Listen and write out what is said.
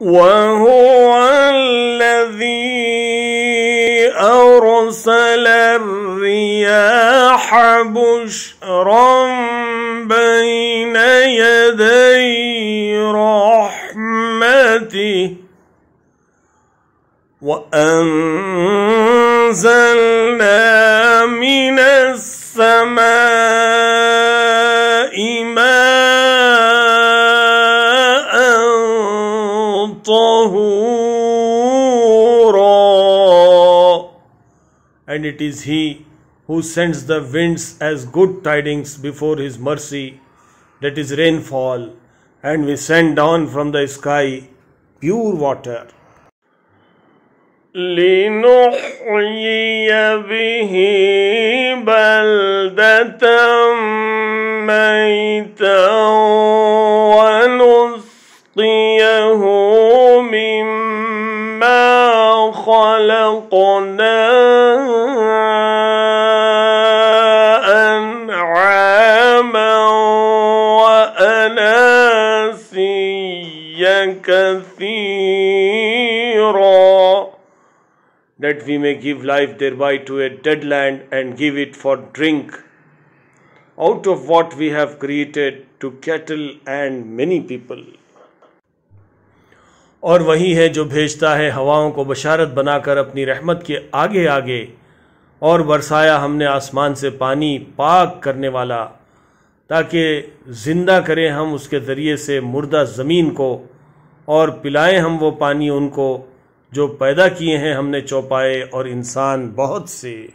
وهو الذي أرسل الرياح بشرا بين يدي رحمته وأنزلنا من السماء طهورا And it is He who sends the winds as good tidings before His mercy, that is rainfall, and we send down from the sky pure water. لنحيي به بلدة ميتا ونسقيه مما خلقنا أنعاما وأناسيا كثيرا that we may give life thereby to a dead land and give it for drink out of what we have created to cattle and many people. اور وہی ہے جو بھیجتا ہے ہواؤں کو بشارت بنا کر اپنی رحمت کے آگے آگے۔ اور برسایا ہم نے آسمان سے پانی پاک کرنے والا، تاکہ زندہ کریں ہم اس کے ذریعے سے مردہ زمین کو، اور پلائیں ہم وہ پانی ان کو جو پیدا کیے ہیں ہم نے چوپائے اور انسان بہت سے۔